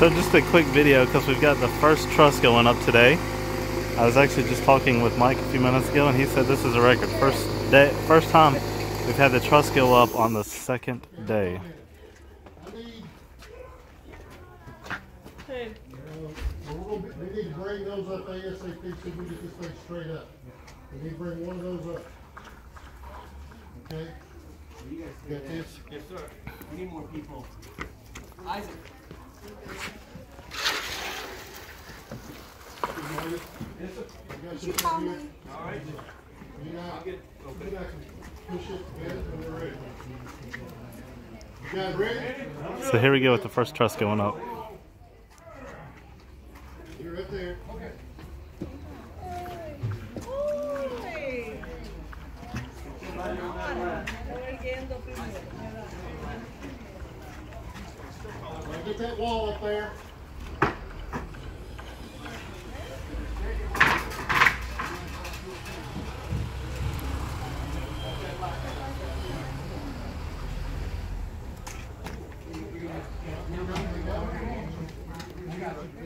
So just a quick video because we've got the first truss going up today. I was actually just talking with Mike a few minutes ago and he said this is a record. First day, first time we've had the truss go up on the second day. Hey, we're gonna be- We need to bring those up ASAP so we get this thing straight up. We need to bring one of those up. Okay? Got this? Yes, sir. We need more people. Isaac. Yes, sir. You got this right here? All right. You I'll get, okay. got to push it together and we're ready. You guys ready? So here we go with the first truss going up. You're right there. Uy. Ahora, voy yendo primero. Now get that wall up there.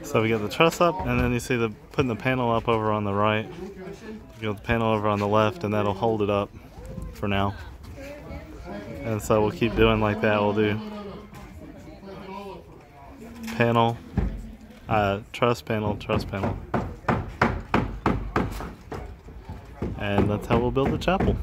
So we got the truss up and then you see the putting the panel up over on the right. You got the panel over on the left and that'll hold it up for now. And so we'll keep doing like that. We'll do panel, uh, truss panel, truss panel. And that's how we'll build the chapel.